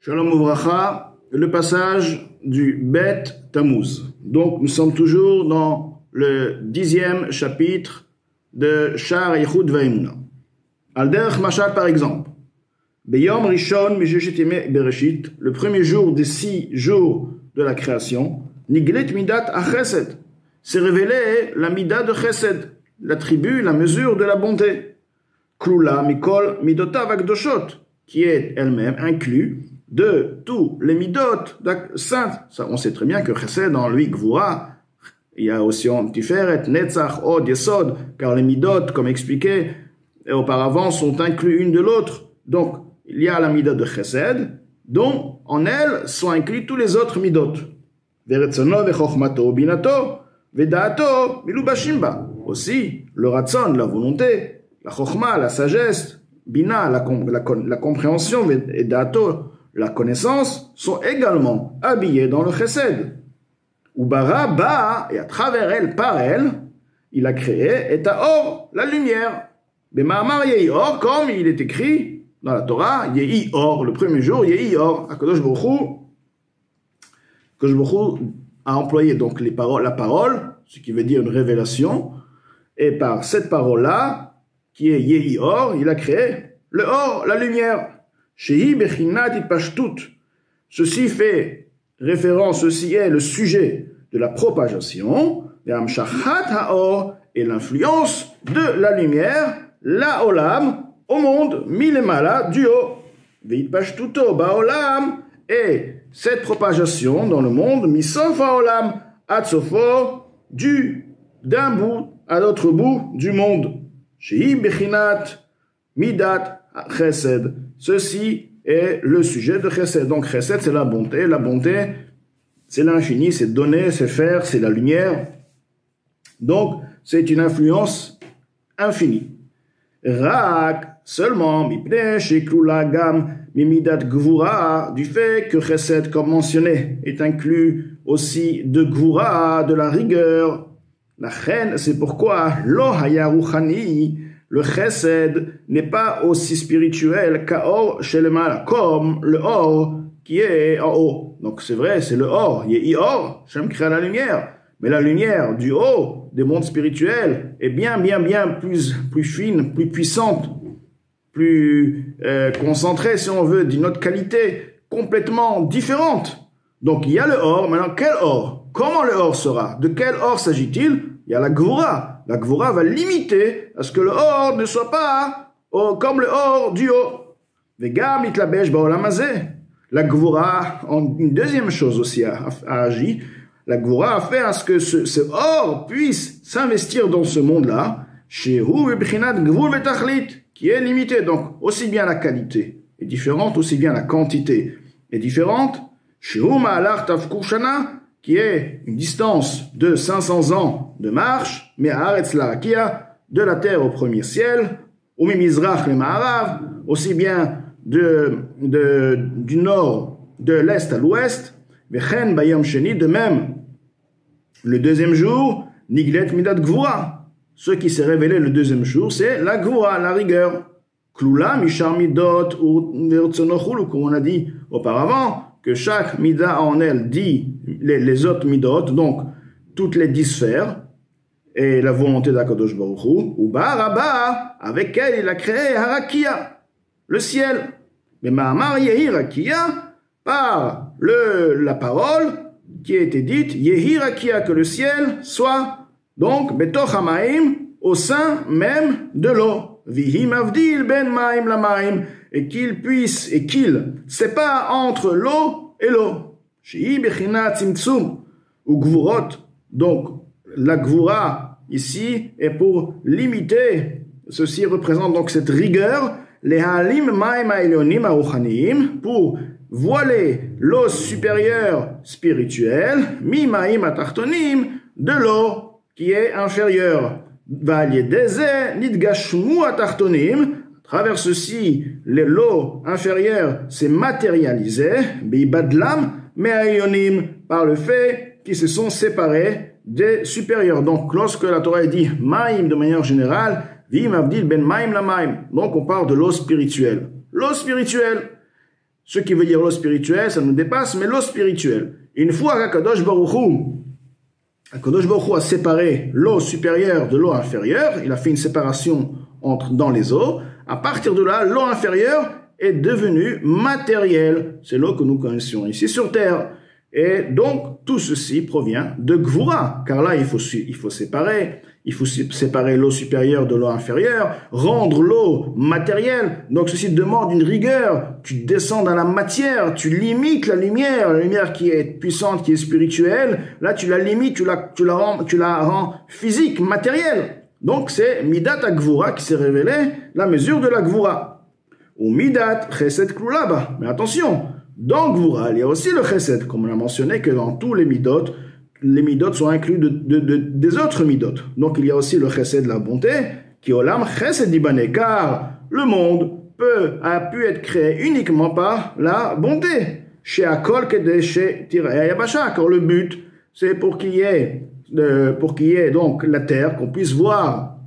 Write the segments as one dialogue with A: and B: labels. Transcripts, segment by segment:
A: Shalom Uvracha, le passage du Bet Tammuz. Donc, nous sommes toujours dans le dixième chapitre de Shar Yichud Vaimna. Alder Mashal, par exemple. Beyom Rishon Bereshit, le premier jour des six jours de la création, Niglet Midat Achesed, s'est révélé la Midat de Chesed, l'attribut, la mesure de la bonté. Klula Mikol Midotav Akdoshot, qui est elle-même inclus de tous les midot saints. Ça, on sait très bien que chesed en lui, gvura, il y a aussi en tiferet, netzach, od, yesod, car les midot, comme expliqué auparavant, sont inclus une de l'autre. Donc, il y a la midot de chesed, dont en elle sont inclus tous les autres midot. Aussi, le ratson, la volonté, la chokma, la sagesse, bina, la, la, la compréhension, et la connaissance, sont également habillés dans le chesed. Ubara ba, et à travers elle, par elle, il a créé et or, la lumière. Bemamar yehi or, comme il est écrit dans la Torah, yehi or, le premier jour, yehi or. Akadosh Baruch a employé donc les paroles, la parole, ce qui veut dire une révélation, et par cette parole-là, qui est yehi or, il a créé le or, la lumière. Ceci fait référence, ceci est le sujet de la propagation, et l'influence de la lumière, la olam, au monde, milemala, du haut. baolam, et cette propagation dans le monde, misofa olam, atsofo, du, d'un bout à l'autre bout du monde. bechinat, midat, chesed. Ceci est le sujet de Chesed. Donc Chesed, c'est la bonté. La bonté, c'est l'infini, c'est donner, c'est faire, c'est la lumière. Donc, c'est une influence infinie. Rak, seulement, gam, mimidat gvura, du fait que Chesed, comme mentionné, est inclus aussi de gvura, de la rigueur. La reine, c'est pourquoi, lo le chesed n'est pas aussi spirituel qu'or chez le mal, comme le or qui est en haut. Donc c'est vrai, c'est le or. Il y a or, j'aime créer la lumière. Mais la lumière du haut des mondes spirituels est bien, bien, bien plus, plus fine, plus puissante, plus euh, concentrée, si on veut, d'une autre qualité, complètement différente. Donc il y a le or. Maintenant, quel or? Comment le or sera? De quel or s'agit-il? Il y a la gvura la Gvura va limiter à ce que le or ne soit pas comme le or du haut. La Gvura, une deuxième chose aussi a, agi, la Gvura a fait à ce que ce, or puisse s'investir dans ce monde-là, chez qui est limité. Donc, aussi bien la qualité est différente, aussi bien la quantité est différente. Chez qui est une distance de 500 ans de marche, mais à Aretz de la terre au premier ciel, ou Mimizrach le Maharav, aussi bien de, de, du nord, de l'est à l'ouest, Vechen Bayom Sheni, de même, le deuxième jour, Niglet Midat Gvura. Ce qui s'est révélé le deuxième jour, c'est la Gvura, la rigueur. Klula Mishar Midot, comme on a dit auparavant, que chaque mida en elle dit les, autres midot, donc toutes les dix sphères, et la volonté d'Akadosh Baruch ou Baraba, avec elle il a créé Harakia, le ciel. Mais Mahamar Yehirakia, par le, la parole qui a été dite, Yehirakia, que le ciel soit, donc, Betoch Hamaim, au sein même de l'eau. Vihim Avdil ben Maim la Maim, et qu'il puisse, et qu'il sépare entre l'eau et l'eau. ou gvurot. Donc, la gvura, ici, est pour limiter, ceci représente donc cette rigueur, les halim maim pour voiler l'eau supérieure spirituelle, mi maim atartonim, de l'eau qui est inférieure. nidgashmu atartonim, travers ceci, l'eau inférieure s'est matérialisée, par le fait qu'ils se sont séparés des supérieurs. Donc, lorsque la Torah dit maïm de manière générale, vim abdil ben maïm la maïm. Donc, on parle de l'eau spirituelle. L'eau spirituelle, Ce qui veut dire l'eau spirituelle, ça nous dépasse, mais l'eau spirituelle. Une fois qu'Akadosh Baruch Hu, Akadosh Baruch Hu a séparé l'eau supérieure de l'eau inférieure, il a fait une séparation entre, dans les eaux, à partir de là, l'eau inférieure est devenue matérielle. C'est l'eau que nous connaissions ici sur Terre. Et donc, tout ceci provient de Gvura, car là, il faut, il faut séparer, il faut séparer l'eau supérieure de l'eau inférieure, rendre l'eau matérielle. Donc, ceci demande une rigueur. Tu descends dans la matière, tu limites la lumière, la lumière qui est puissante, qui est spirituelle. Là, tu la limites, tu la, tu la rends, tu la rends physique, matérielle. Donc, c'est Midat Gvura qui s'est révélé la mesure de la Gvura. Ou Midat Chesed Klulaba. Mais attention, dans Gvura, il y a aussi le chesed, comme on a mentionné que dans tous les midot, les midot sont inclus de, des autres midot. Donc il y a aussi le chesed, la bonté, qui olam chesed ibane, car le monde peut, a pu être créé uniquement par la bonté. Chez Akol chez le but, c'est pour qu'il y ait, pour qu'il y donc la terre, qu'on puisse voir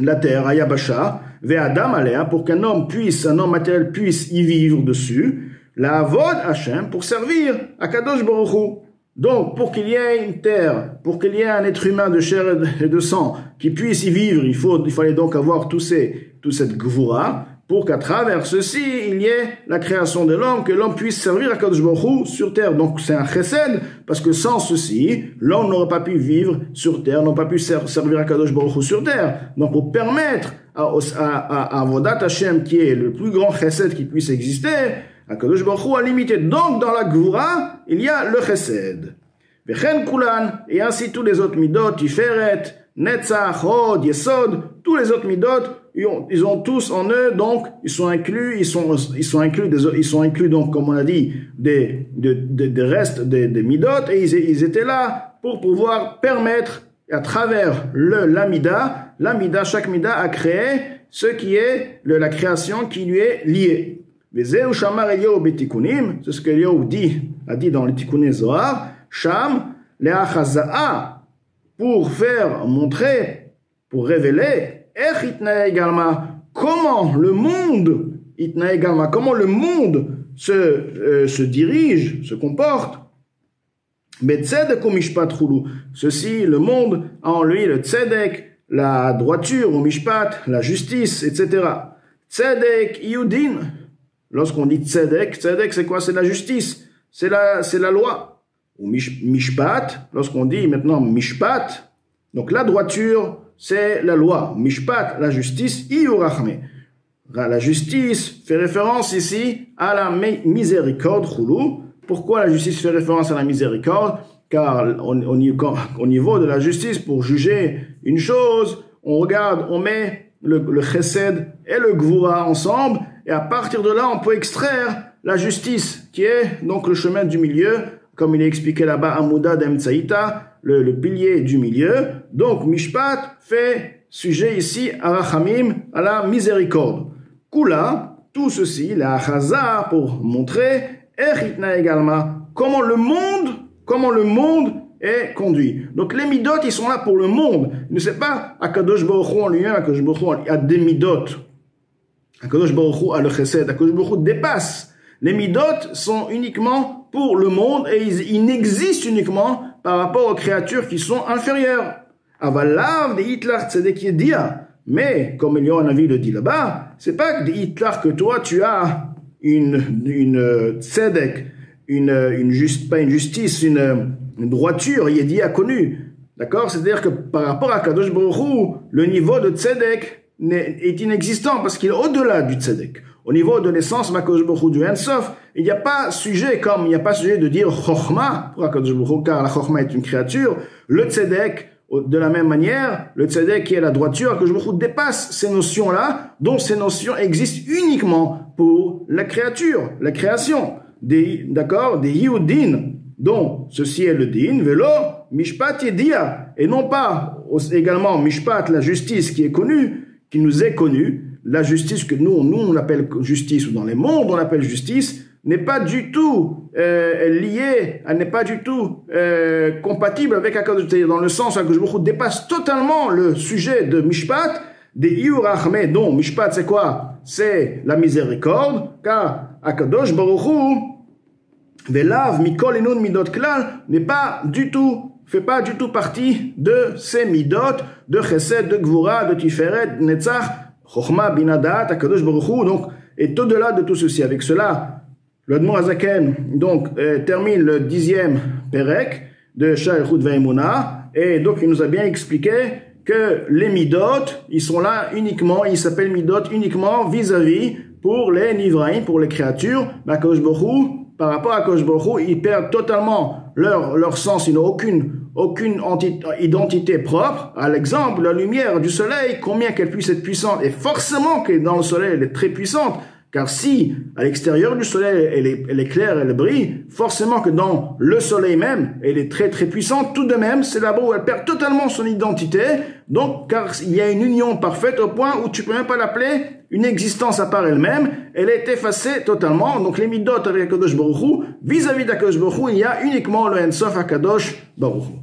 A: la terre à Yabasha, Adam Alea, pour qu'un homme puisse, un homme matériel puisse y vivre dessus, la Vod Hachem pour servir à Kadosh Baruch Donc, pour qu'il y ait une terre, pour qu'il y ait un être humain de chair et de sang qui puisse y vivre, il, faut, il fallait donc avoir tout ces, toute cette gvura, pour qu'à travers ceci, il y ait la création de l'homme, que l'homme puisse servir à Kadosh Baruch sur terre. Donc, c'est un chesed, parce que sans ceci, l'homme n'aurait pas pu vivre sur terre, n'aurait pas pu servir à Kadosh Baruch sur terre. Donc, pour permettre à, à, à, Vodat Hashem, qui est le plus grand chesed qui puisse exister, Akadosh Baruch a limité. Donc, dans la Gvura, il y a le Chesed. Vechen Kulan, et ainsi tous les autres midot, Tiferet, Netzach, Hod, Yesod, tous les autres midot, ils ont, tous en eux, donc, ils sont inclus, ils sont, ils sont inclus, ils sont inclus, donc, comme on a dit, des, des, des, restes des, des midot, et ils, ils, étaient là pour pouvoir permettre, à travers le, l'amida, l'amida, chaque mida a créé ce qui est la création qui lui est liée. C'est ce que Eliyahu dit, a dit dans le Tikkun Zohar, Sham, le'achaza'a, pour faire montrer, pour révéler, également, comment le monde, également, comment le monde se, euh, se dirige, se comporte. Ceci, le monde a en lui le tzedek, la droiture, ou mishpat, la justice, etc. Tzedek, yudin, Lorsqu'on dit tzedek, tzedek c'est quoi? C'est la justice, c'est la, c'est la loi. Ou mishpat, lorsqu'on dit maintenant mishpat, donc la droiture, c'est la loi. Mishpat, la justice, iyurachme. La justice fait référence ici à la miséricorde. Pourquoi la justice fait référence à la miséricorde? Car au, au, niveau de la justice, pour juger une chose, on regarde, on met le, le chesed et le gvura ensemble, et à partir de là, on peut extraire la justice, qui est donc le chemin du milieu, comme il est expliqué là-bas, Amouda d'Emtsaïta, le, le pilier du milieu. Donc, Mishpat fait sujet ici à Rachamim, à la miséricorde. Kula, tout ceci, la Chaza, pour montrer, Echitna également, comment le monde, comment le monde est conduit. Donc les midot, ils sont là pour le monde. Ne sait pas Akadosh Baruch Hu en lui-même, Akadosh Baruch Hu, il y a des midot. Akadosh Baruch Hu a le chesed, Akadosh dépasse. Les midot sont uniquement pour le monde et ils, ils n'existent uniquement par rapport aux créatures qui sont inférieures. Avalav de Hitler dia. Mais, comme Elion Navi le dit là-bas, c'est pas de Hitler que toi tu as une, une tzedek, une, une juste, pas une justice, une, une droiture, dit a connu. D'accord? C'est-à-dire que par rapport à Kadosh Baruch le niveau de tzedek est inexistant parce qu'il est au-delà du tzedek. Au niveau de l'essence du Ensof, il n'y a pas sujet comme, il n'y a pas sujet de dire Chochma, car la Chochma est une créature. Le tzedek, de la même manière, le tzedek qui est la droiture, que dépasse ces notions-là, dont ces notions existent uniquement pour la créature, la création. Des, d'accord, des Yudin, dont ceci est le din, velo, mishpat et dia, et non pas également mishpat, la justice qui est connue, qui nous est connu, la justice que nous, nous on appelle justice, ou dans les mondes on appelle justice, n'est pas du tout euh, liée, elle n'est pas du tout euh, compatible avec Akadosh dans le sens que je dépasse totalement le sujet de Mishpat, des Iurachme, dont Mishpat c'est quoi? C'est la miséricorde, car Akadosh Baruch Hu, Velav Mikol Inun Midot Klal, n'est pas du tout fait pas du tout partie de ces midot, de chesed, de gvura, de tiferet, de netzach, chokhma, binadat, akadosh baruch donc, est au-delà de tout ceci. Avec cela, le Azaken, donc, euh, termine le dixième perek de Sha'echut Ve'emuna, et donc il nous a bien expliqué que les midot, ils sont là uniquement, ils s'appellent midot uniquement vis-à-vis pour les nivraïm, pour les créatures, Akadosh baruch par rapport à Kosh ils perdent totalement leur, leur sens, ils n'ont aucune, aucune identité propre. À l'exemple, la lumière du soleil, combien qu'elle puisse être puissante, et forcément que dans le soleil, elle est très puissante, car si à l'extérieur du soleil, elle est, elle claire, elle brille, forcément que dans le soleil même, elle est très très puissante. Tout de même, c'est là-bas où elle perd totalement son identité. Donc, car il y a une union parfaite au point où tu peux même pas l'appeler une existence à part elle-même. Elle est effacée totalement. Donc, les midot avec Akadosh Baruch vis-à-vis d'Akadosh Baruch il y a uniquement le Ensof Akadosh Baruch